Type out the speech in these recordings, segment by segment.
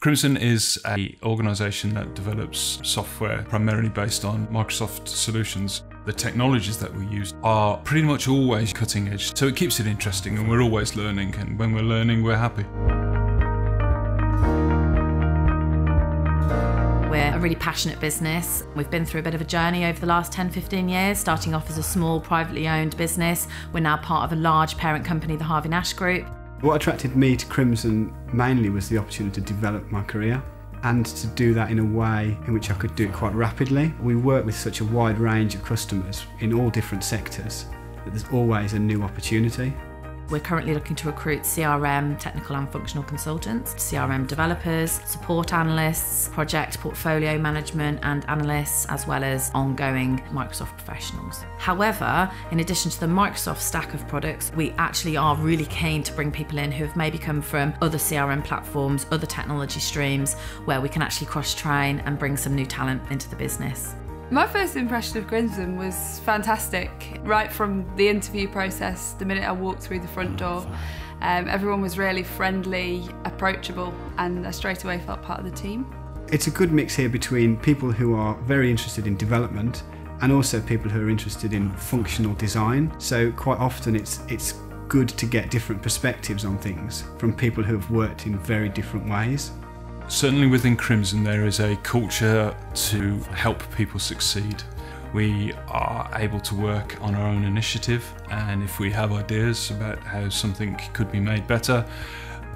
Crimson is a organisation that develops software primarily based on Microsoft solutions. The technologies that we use are pretty much always cutting edge, so it keeps it interesting and we're always learning and when we're learning we're happy. We're a really passionate business. We've been through a bit of a journey over the last 10, 15 years, starting off as a small privately owned business. We're now part of a large parent company, the Harvey Nash Group. What attracted me to Crimson mainly was the opportunity to develop my career and to do that in a way in which I could do it quite rapidly. We work with such a wide range of customers in all different sectors that there's always a new opportunity. We're currently looking to recruit CRM technical and functional consultants, CRM developers, support analysts, project portfolio management and analysts, as well as ongoing Microsoft professionals. However, in addition to the Microsoft stack of products, we actually are really keen to bring people in who have maybe come from other CRM platforms, other technology streams, where we can actually cross train and bring some new talent into the business. My first impression of Crimson was fantastic. Right from the interview process, the minute I walked through the front door, um, everyone was really friendly, approachable, and I straight away felt part of the team. It's a good mix here between people who are very interested in development and also people who are interested in functional design. So quite often it's it's good to get different perspectives on things from people who have worked in very different ways. Certainly within Crimson there is a culture to help people succeed. We are able to work on our own initiative and if we have ideas about how something could be made better,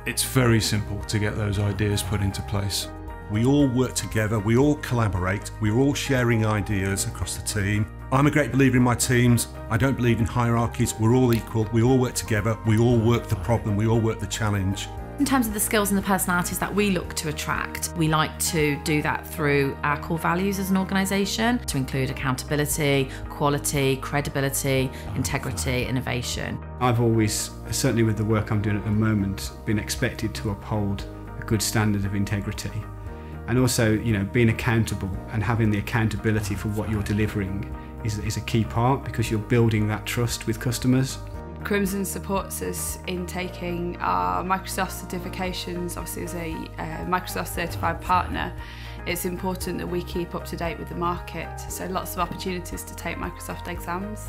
it's very simple to get those ideas put into place. We all work together, we all collaborate, we're all sharing ideas across the team. I'm a great believer in my teams. I don't believe in hierarchies. We're all equal. We all work together. We all work the problem. We all work the challenge. In terms of the skills and the personalities that we look to attract, we like to do that through our core values as an organisation, to include accountability, quality, credibility, integrity, innovation. I've always, certainly with the work I'm doing at the moment, been expected to uphold a good standard of integrity. And also, you know, being accountable and having the accountability for what you're delivering is, is a key part because you're building that trust with customers. Crimson supports us in taking our Microsoft certifications, obviously as a uh, Microsoft certified partner, it's important that we keep up to date with the market. So lots of opportunities to take Microsoft exams.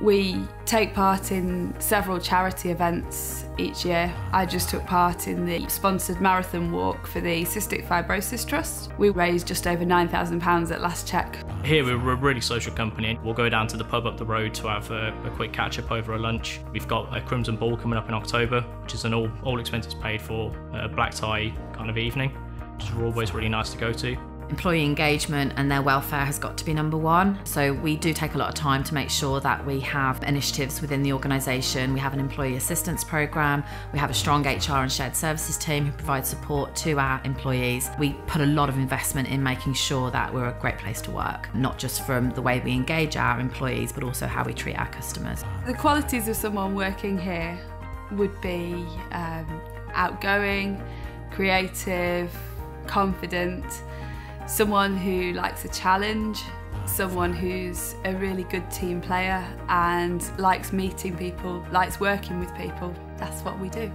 We take part in several charity events each year. I just took part in the sponsored marathon walk for the Cystic Fibrosis Trust. We raised just over £9,000 at last check. Here we're a really social company. We'll go down to the pub up the road to have a, a quick catch up over a lunch. We've got a Crimson Ball coming up in October, which is an all, all expenses paid for uh, black tie kind of evening, which is always really nice to go to. Employee engagement and their welfare has got to be number one. So we do take a lot of time to make sure that we have initiatives within the organisation. We have an employee assistance programme, we have a strong HR and shared services team who provide support to our employees. We put a lot of investment in making sure that we're a great place to work, not just from the way we engage our employees, but also how we treat our customers. The qualities of someone working here would be um, outgoing, creative, confident, someone who likes a challenge, someone who's a really good team player and likes meeting people, likes working with people. That's what we do.